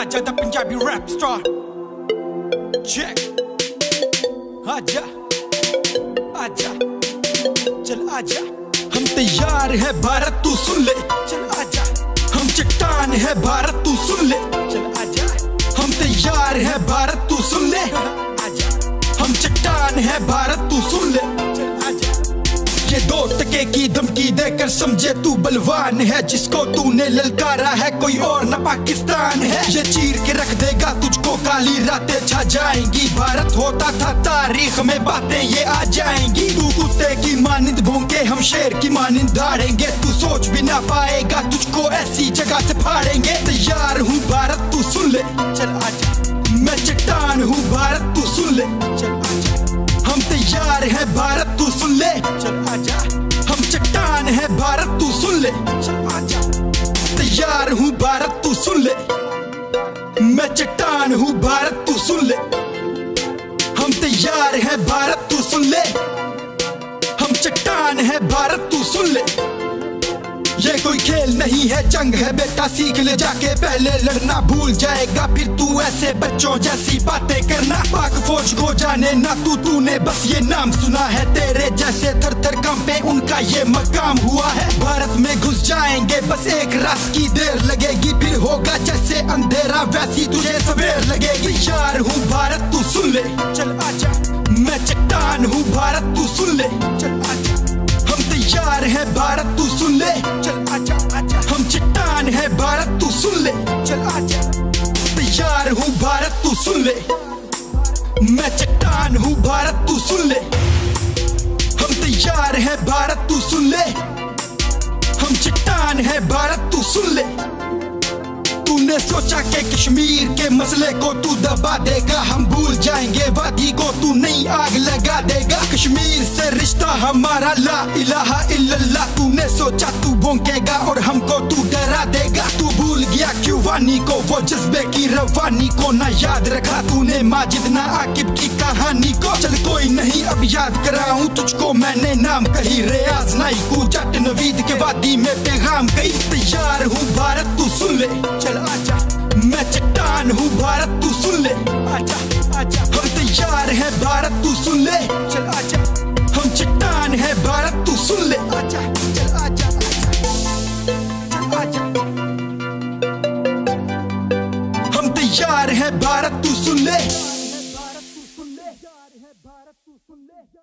Raja the Punjabi rap star check आजा आजा चल आजा हम तैयार है भारत तू सुन ले चल आजा हम चट्टान है भारत तू सुन ले चल आजा हम तैयार है भारत तू सुन ले आजा हम चट्टान है भारत दो टके की धमकी देकर समझे तू बलवान है, जिसको तूने ललकारा है, कोई और न पाकिस्तान है। ये चीर के रख देगा तुझको काली रातें छा जाएँगी। भारत होता था तारीख में बातें ये आ जाएँगी। तू कुत्ते की मानिंद भोंके हम शेर की मानिंद धाड़ेंगे। तू सोच भी ना पाएगा तुझको ऐसी जगह से फाड़ेंगे। तैयार हूँ भारत, तू सुन ले। तैयार हूँ भारत, तू सुन ले। मैं चट्टान हूँ भारत, तू सुन ले। हम तैयार है भारत, तू सुन ले। हम चट्टान है भारत, तू सुन ले। ये कोई खेल नहीं है, जंग है बेटा, सीख ले जाके। पहले लड़ना भूल जाएगा, फिर तू ऐसे बच्चों जैसी बातें करना। जाने ना तू, तूने बस ये नाम सुना है। तेरे जैसे थर थर कंपे उनका ये मकाम हुआ है। भारत में घुस जाएँगे, बस एक रात की देर लगेगी। फिर होगा जैसे अंधेरा, वैसी तुझे सवेर लगेगी। यार हूँ भारत, तू सुन ले। चल आजा, मैं चट्टान हूँ भारत, तू सुन ले। चल आजा, हम तैयार है भारत, तू सुन ले। चल आजा आजा, हम चट्टान है भारत, तू सुन ले। चल आजा, तैयार हूँ भारत, तू सुन ले। मैं चट्टान हूँ, भारत तू सुन ले। हम तैयार है, भारत तू सुन ले। हम चट्टान है, भारत तू सुन ले। तूने सोचा कि कश्मीर के मसले को तू दबा देगा। हम भूल जाएँगे, वादी को तू नई आग लगा देगा। कश्मीर से रिश्ता हमारा ला इलाहा इल्लल्लाह। तूने सोचा तू भोंकेगा और हमको तू डरा देगा। तू भूल गया क्यों वानी को वो जज्बे की रवानी को ना याद रखा तूने माजिद ना आकिब की कहानी को चल कोई नहीं अब याद कराऊं तुझको मैंने नाम कही रियाज नाई को जट नवीद के वादी में पैगाम कही तैयार हूँ भारत तू सुन ले चल आजा मैं चट्टान हूँ भारत तू सुन ले आजा आजा हम तैयार है भारत तू सुन ले भारत तू सुन ले। भारत तू सुन ले। जा रहे हैं भारत तू सुन ले।